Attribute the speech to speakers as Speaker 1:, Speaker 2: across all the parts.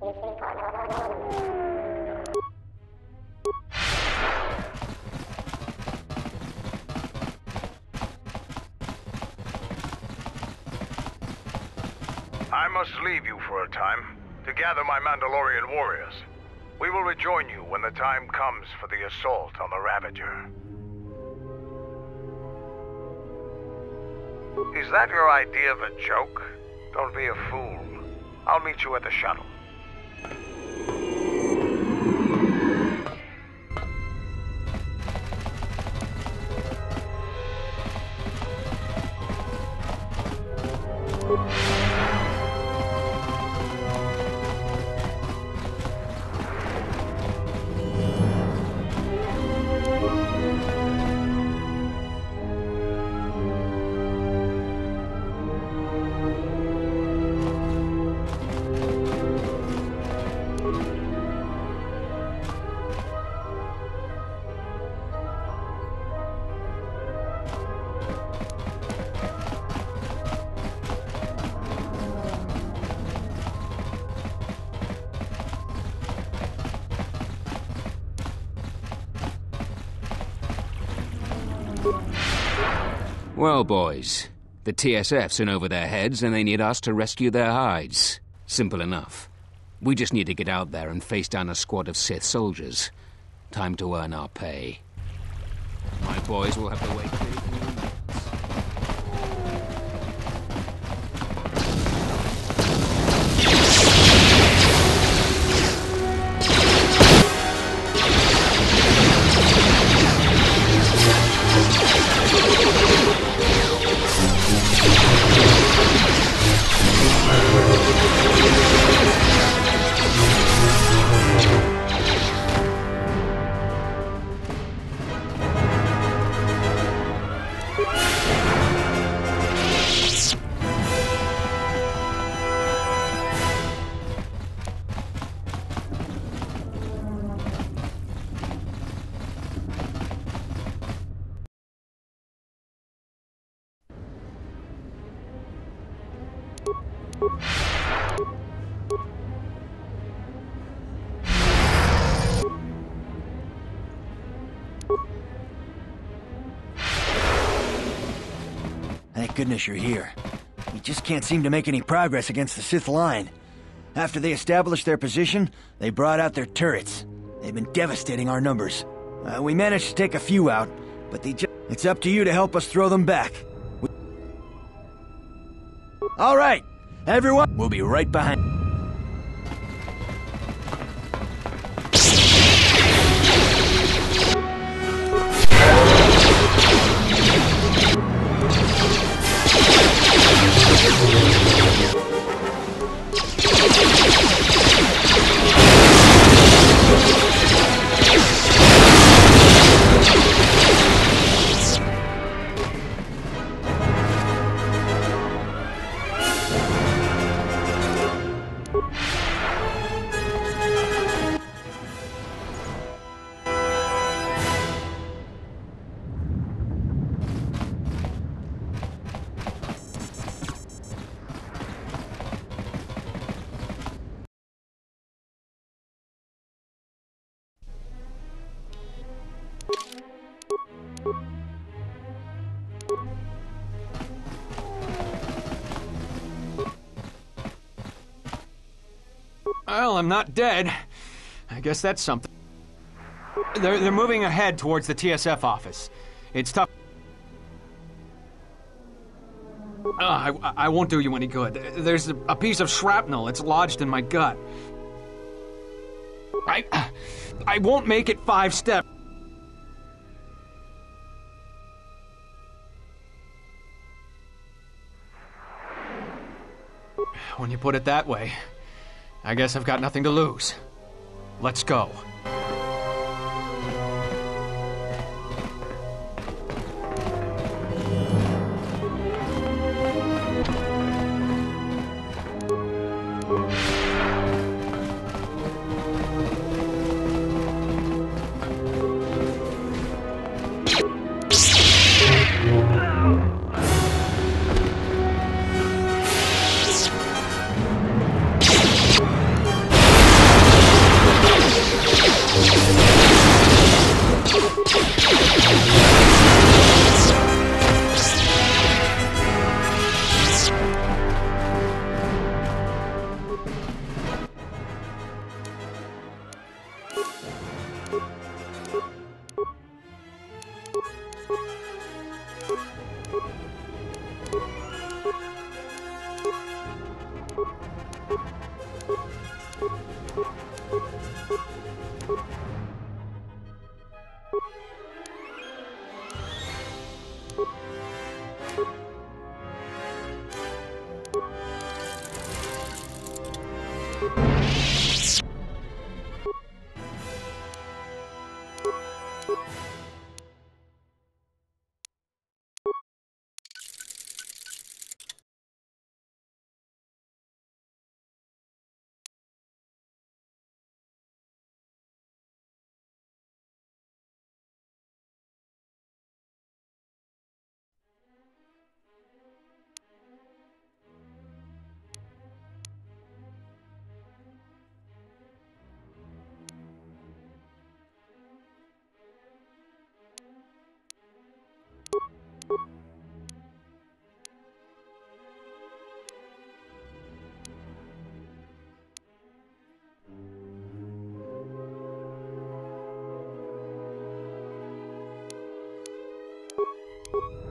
Speaker 1: I must leave you for a time to gather my Mandalorian warriors. We will rejoin you when the time comes for the assault on the Ravager. Is that your idea of a joke? Don't be a fool. I'll meet you at the shuttle.
Speaker 2: Well, boys, the TSF's in over their heads and they need us to rescue their hides. Simple enough. We just need to get out there and face down a squad of Sith soldiers. Time to earn our pay. My boys will have to wait
Speaker 3: Thank goodness you're here. We just can't seem to make any progress against the Sith line. After they established their position, they brought out their turrets. They've been devastating our numbers. Uh, we managed to take a few out, but they just... It's up to you to help us throw them back. We- All right, everyone, we'll be right behind...
Speaker 4: I'm not dead. I guess that's something. They're, they're moving ahead towards the TSF office. It's tough. Uh, I, I won't do you any good. There's a, piece of shrapnel. It's lodged in my gut. I, I won't make it five steps. When you put it that way, I guess I've got nothing to lose. Let's go.
Speaker 5: you you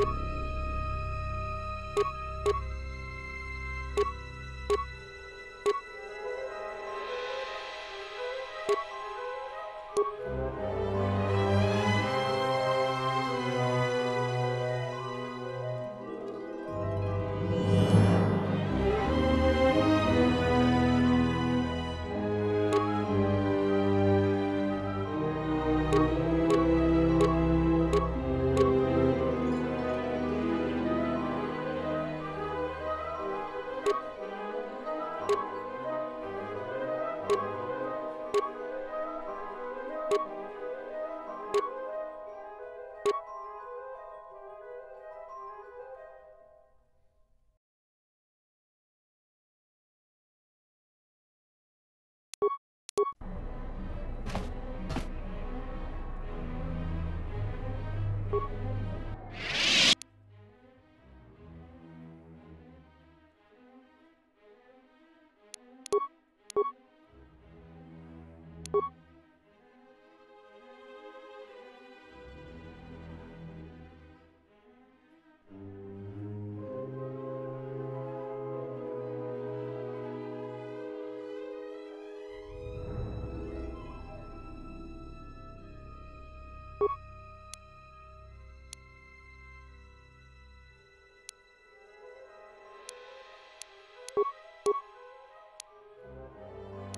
Speaker 5: you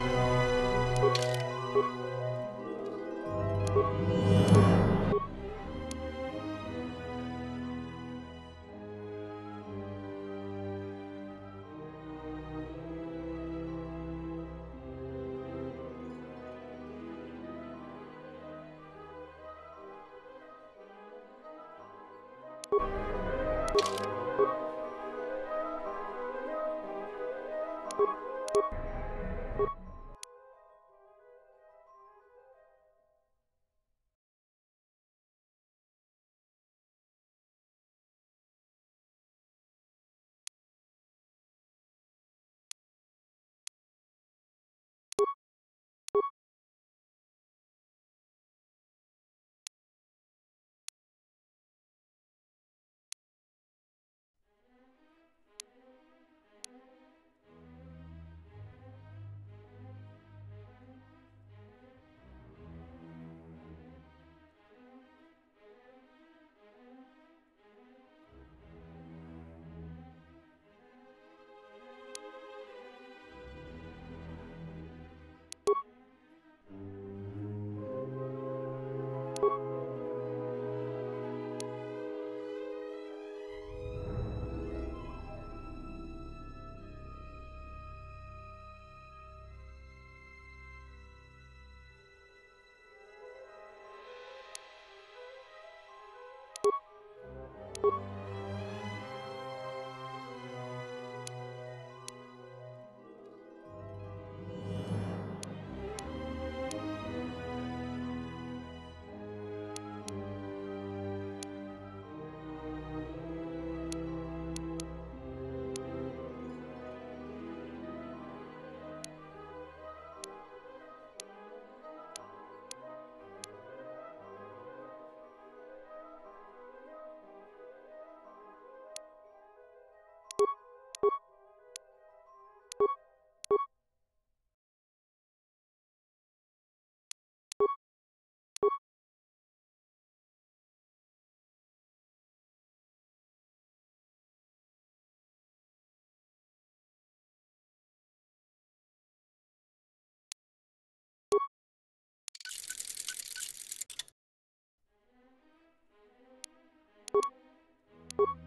Speaker 5: Bye. you you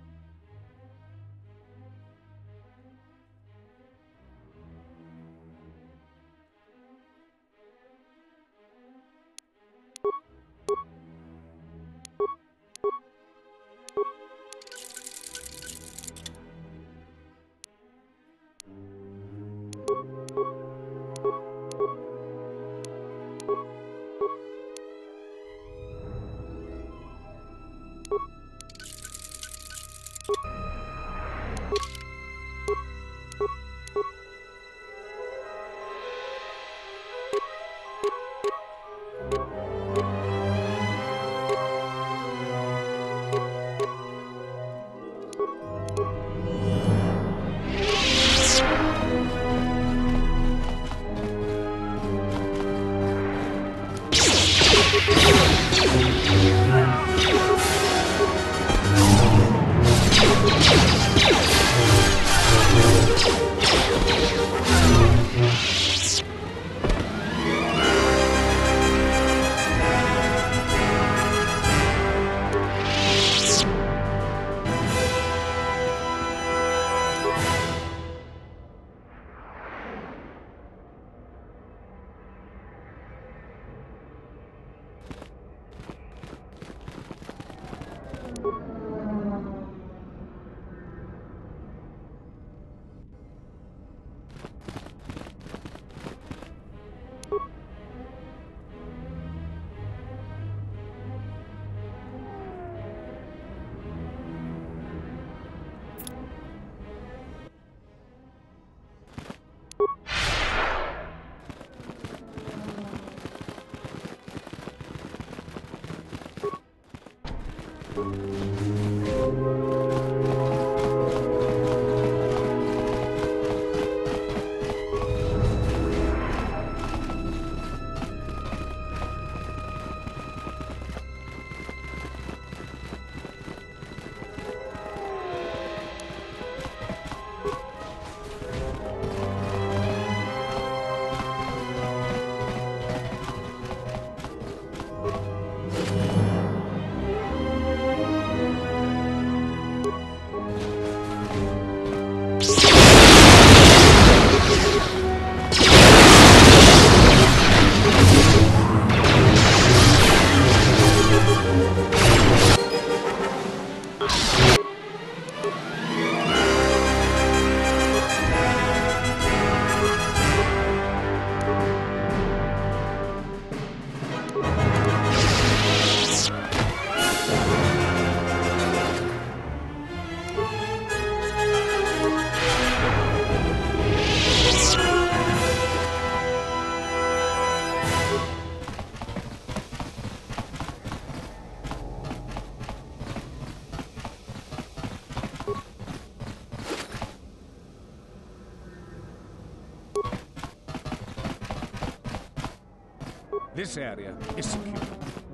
Speaker 5: This area is secure.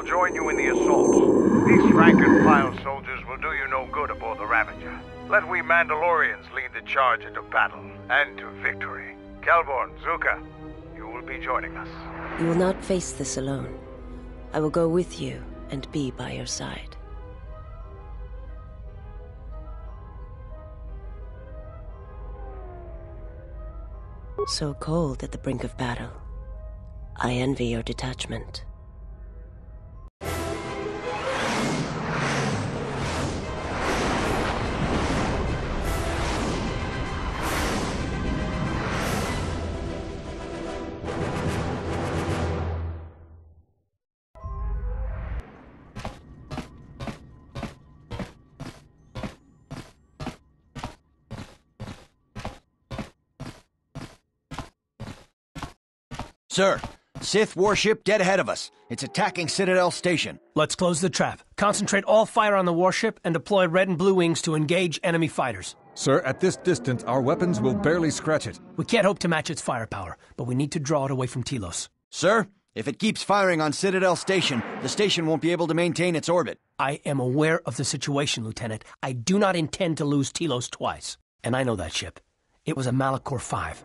Speaker 1: Will join you in the assault. These rank-and-file soldiers will do you no good aboard the Ravager. Let we Mandalorians lead the charge into battle and to victory. Kelborn, Zuka, you will be joining us.
Speaker 6: You will not face this alone. I will go with you and be by your side. So cold at the brink of battle. I envy your detachment.
Speaker 3: Sir, Sith warship dead ahead of us. It's attacking Citadel Station.
Speaker 7: Let's close the trap. Concentrate all fire on the warship and deploy red and blue wings to engage enemy fighters.
Speaker 5: Sir, at this distance, our weapons will barely scratch it.
Speaker 7: We can't hope to match its firepower, but we need to draw it away from Telos.
Speaker 3: Sir, if it keeps firing on Citadel Station, the station won't be able to maintain its orbit.
Speaker 7: I am aware of the situation, Lieutenant. I do not intend to lose Telos twice. And I know that ship. It was a Malachor 5.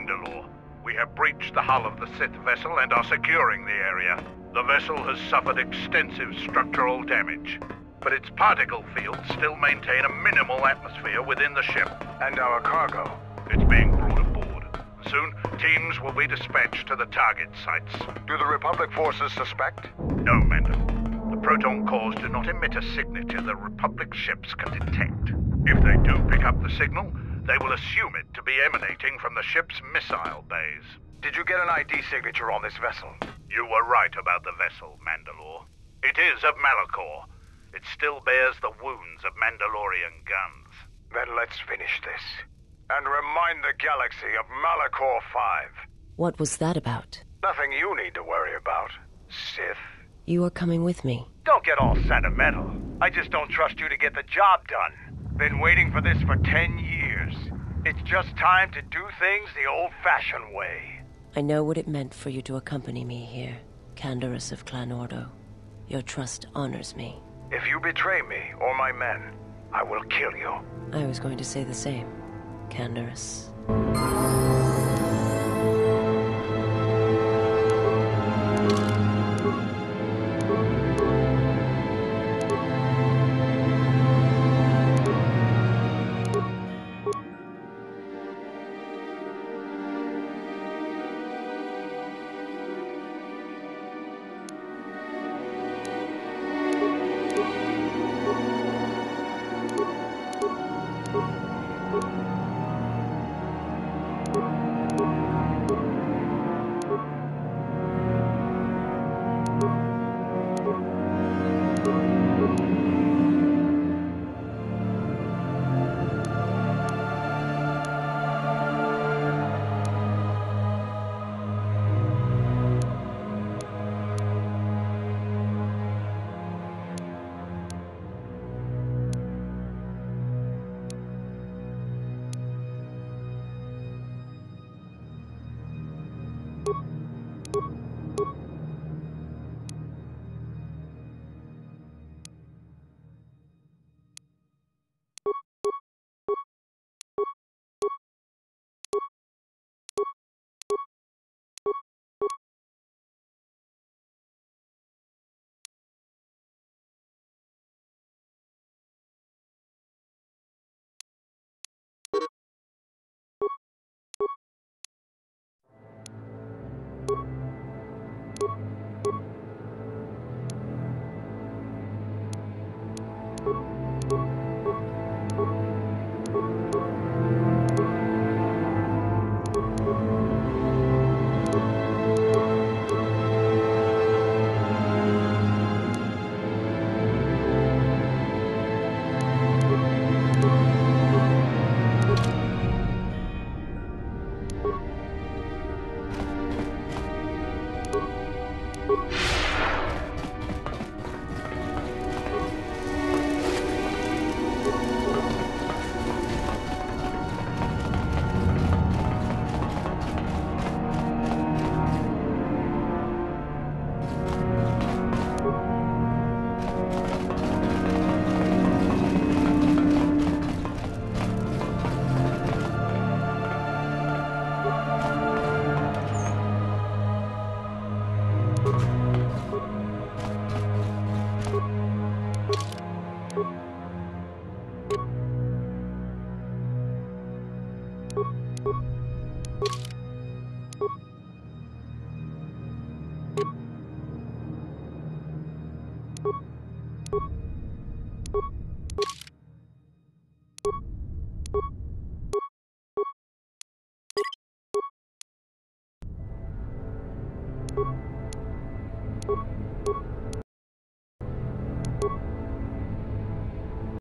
Speaker 1: Mandalore, we have breached the hull of the Sith vessel and are securing the area. The vessel has suffered extensive structural damage, but its particle fields still maintain a minimal atmosphere within the ship. And our cargo? It's being brought aboard. Soon, teams will be dispatched to the target sites. Do the Republic forces suspect? No, Mando. The proton cores do not emit a signature the Republic ships can detect. If they do pick up the signal, they will assume it to be emanating from the ship's missile bays. Did you get an ID signature on this vessel? You were right about the vessel, Mandalore. It is of Malachor. It still bears the wounds of Mandalorian guns. Then let's finish this. And remind the galaxy of Malachor 5.
Speaker 6: What was that about?
Speaker 1: Nothing you need to worry about, Sith.
Speaker 6: You are coming with me.
Speaker 1: Don't get all sentimental. I just don't trust you to get the job done. Been waiting for this for ten years. It's just time to do things the old-fashioned way.
Speaker 6: I know what it meant for you to accompany me here, Canderous of Clan Ordo. Your trust honors me.
Speaker 1: If you betray me or my men, I will kill you.
Speaker 6: I was going to say the same, Canderous.
Speaker 8: You